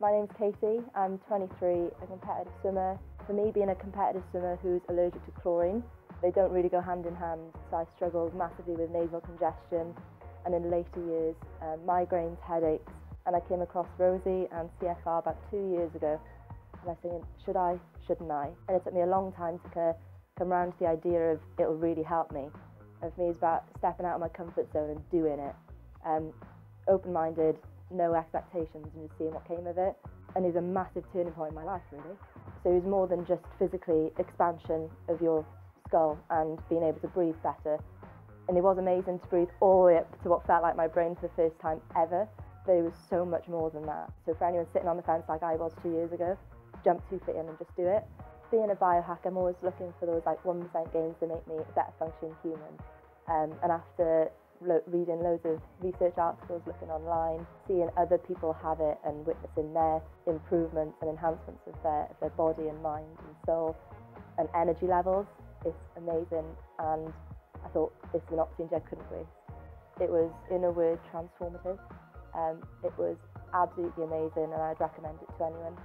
My name's Katie, I'm 23, a competitive swimmer. For me, being a competitive swimmer who's allergic to chlorine, they don't really go hand in hand, so I struggled massively with nasal congestion and in later years, um, migraines, headaches. And I came across Rosie and CFR about two years ago, and I was thinking, should I, shouldn't I? And it took me a long time to kind of come around to the idea of it'll really help me. And for me, it's about stepping out of my comfort zone and doing it. Um, open-minded, no expectations and just seeing what came of it. And it was a massive turning point in my life, really. So it was more than just physically expansion of your skull and being able to breathe better. And it was amazing to breathe all the way up to what felt like my brain for the first time ever. But it was so much more than that. So for anyone sitting on the fence like I was two years ago, jump two feet in and just do it. Being a biohack, I'm always looking for those like 1% gains to make me a better functioning human. Um, and after lo- reading loads of research articles, looking online, seeing other people have it and witnessing their improvements and enhancements of their, of their body and mind and soul and energy levels. It's amazing. And I thought this is an opportunity I couldn't waste. It was, in a word, transformative. Um, it was absolutely amazing and I'd recommend it to anyone.